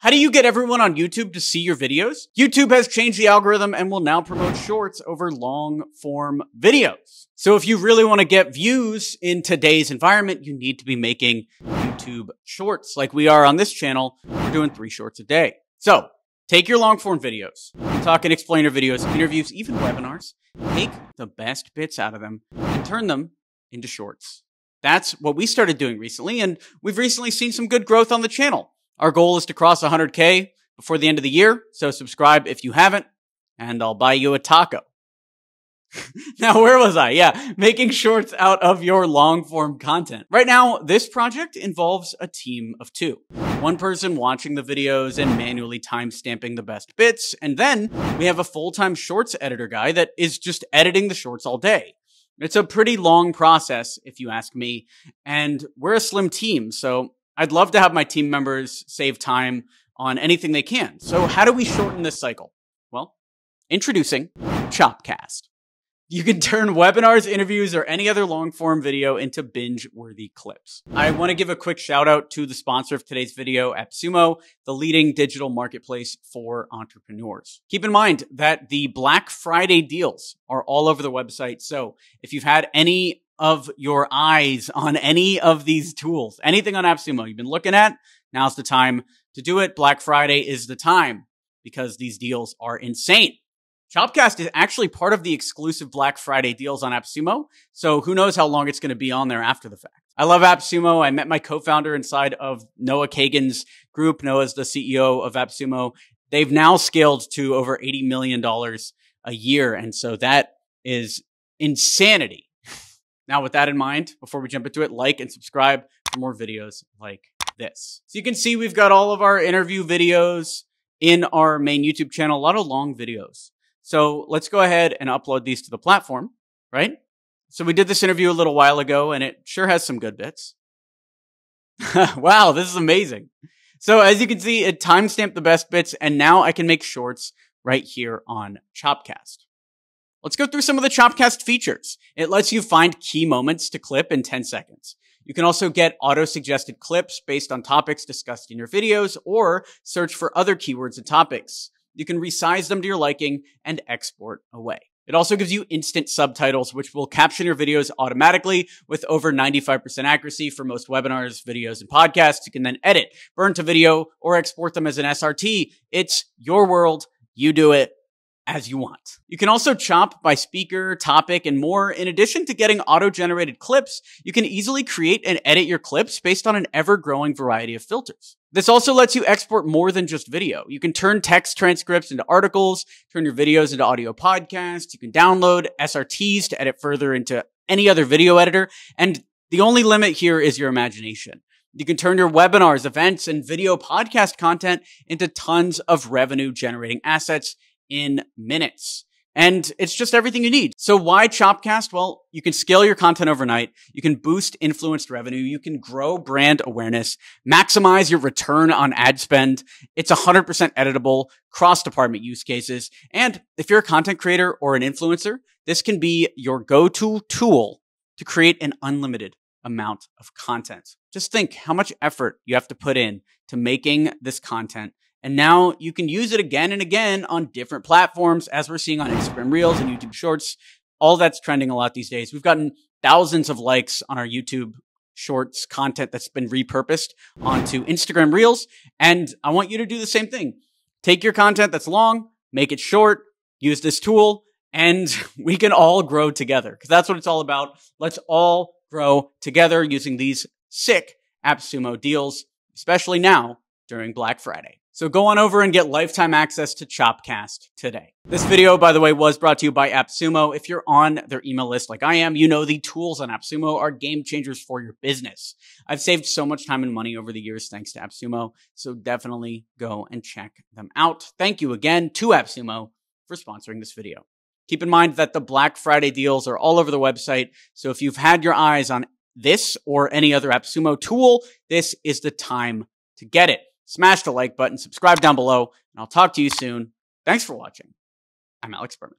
How do you get everyone on YouTube to see your videos? YouTube has changed the algorithm and will now promote shorts over long form videos. So if you really want to get views in today's environment, you need to be making YouTube shorts like we are on this channel. We're doing three shorts a day. So take your long form videos, talk and explainer videos, interviews, even webinars, take the best bits out of them and turn them into shorts. That's what we started doing recently. And we've recently seen some good growth on the channel. Our goal is to cross 100K before the end of the year. So subscribe if you haven't, and I'll buy you a taco. now, where was I? Yeah, making shorts out of your long form content. Right now, this project involves a team of two. One person watching the videos and manually time-stamping the best bits, and then we have a full-time shorts editor guy that is just editing the shorts all day. It's a pretty long process, if you ask me, and we're a slim team, so I'd love to have my team members save time on anything they can. So how do we shorten this cycle? Well, introducing Chopcast. You can turn webinars, interviews, or any other long form video into binge worthy clips. I want to give a quick shout out to the sponsor of today's video, AppSumo, the leading digital marketplace for entrepreneurs. Keep in mind that the Black Friday deals are all over the website. So if you've had any of your eyes on any of these tools, anything on AppSumo you've been looking at, now's the time to do it. Black Friday is the time because these deals are insane. Chopcast is actually part of the exclusive Black Friday deals on AppSumo, so who knows how long it's going to be on there after the fact. I love AppSumo. I met my co-founder inside of Noah Kagan's group. Noah's the CEO of AppSumo. They've now scaled to over $80 million a year, and so that is insanity. Now, with that in mind, before we jump into it, like and subscribe for more videos like this. So you can see we've got all of our interview videos in our main YouTube channel, a lot of long videos. So let's go ahead and upload these to the platform, right? So we did this interview a little while ago and it sure has some good bits. wow, this is amazing. So as you can see, it timestamped the best bits and now I can make shorts right here on Chopcast. Let's go through some of the Chopcast features. It lets you find key moments to clip in 10 seconds. You can also get auto-suggested clips based on topics discussed in your videos or search for other keywords and topics. You can resize them to your liking and export away. It also gives you instant subtitles, which will caption your videos automatically with over 95% accuracy for most webinars, videos, and podcasts. You can then edit, burn to video, or export them as an SRT. It's your world. You do it as you want. You can also chop by speaker, topic, and more. In addition to getting auto-generated clips, you can easily create and edit your clips based on an ever-growing variety of filters. This also lets you export more than just video. You can turn text transcripts into articles, turn your videos into audio podcasts. You can download SRTs to edit further into any other video editor. And the only limit here is your imagination. You can turn your webinars, events, and video podcast content into tons of revenue generating assets in minutes. And it's just everything you need. So why Chopcast? Well, you can scale your content overnight. You can boost influenced revenue. You can grow brand awareness, maximize your return on ad spend. It's 100% editable, cross department use cases. And if you're a content creator or an influencer, this can be your go-to tool to create an unlimited amount of content. Just think how much effort you have to put in to making this content and now you can use it again and again on different platforms, as we're seeing on Instagram Reels and YouTube Shorts. All that's trending a lot these days. We've gotten thousands of likes on our YouTube Shorts content that's been repurposed onto Instagram Reels. And I want you to do the same thing. Take your content that's long, make it short, use this tool, and we can all grow together because that's what it's all about. Let's all grow together using these sick AppSumo deals, especially now during Black Friday. So go on over and get lifetime access to Chopcast today. This video, by the way, was brought to you by AppSumo. If you're on their email list like I am, you know the tools on AppSumo are game changers for your business. I've saved so much time and money over the years thanks to AppSumo, so definitely go and check them out. Thank you again to AppSumo for sponsoring this video. Keep in mind that the Black Friday deals are all over the website, so if you've had your eyes on this or any other AppSumo tool, this is the time to get it smash the like button, subscribe down below, and I'll talk to you soon. Thanks for watching. I'm Alex Berman.